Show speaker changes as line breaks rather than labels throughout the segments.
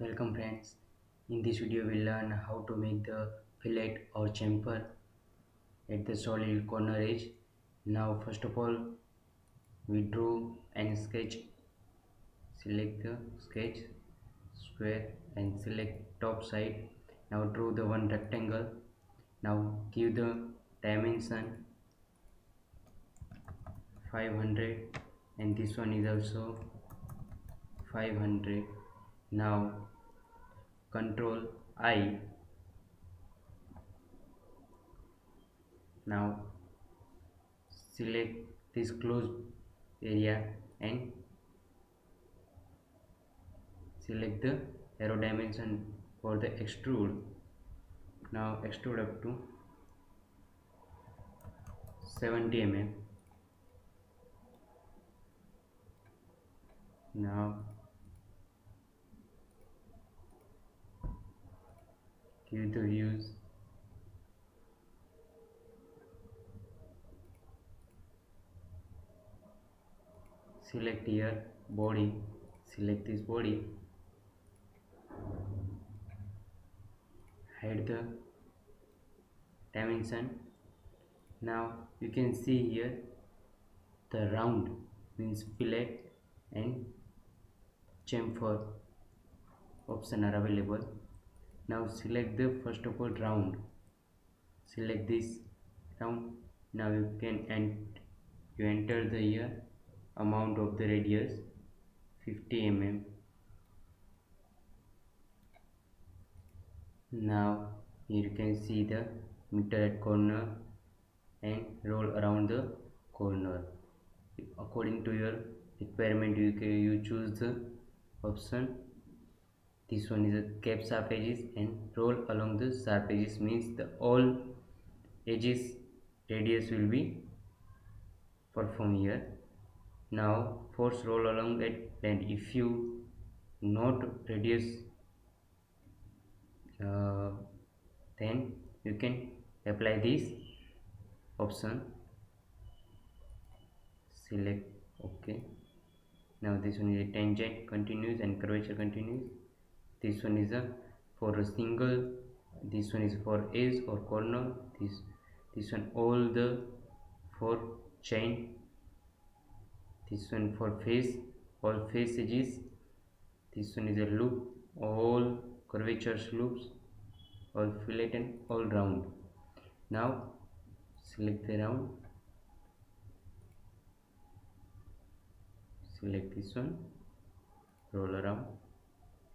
welcome friends. In this video we'll learn how to make the fillet or chamfer at the solid corner edge. Now first of all we draw and sketch. Select the sketch square and select top side. Now draw the one rectangle. Now give the dimension 500 and this one is also 500 now control I. Now select this closed area and select the arrow dimension for the extrude. Now extrude up to 70 mm now give to use. Select here body. Select this body. Hide the dimension. Now you can see here the round means fillet and chamfer option are available now select the first of all round. Select this round. Now you can you enter the year amount of the radius 50 mm now here you can see the miter at corner and roll around the corner. According to your requirement you can you choose the option this one is a cap edges and roll along the edges means the all edges radius will be performed here. Now force roll along it and if you not radius uh, then you can apply this option. Select ok now this one is a tangent continuous and curvature continuous this one is a for a single this one is for edge or corner this this one all the for chain this one for face all face edges this one is a loop all curvatures loops all fillet and all round. Now select the round select this one roll around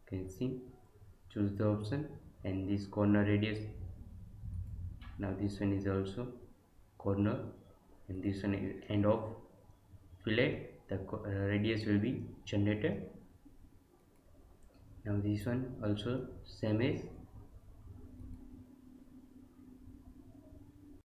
can see choose the option and this corner radius. Now this one is also corner and this one is end of fillet. The uh, radius will be generated. Now this one also same as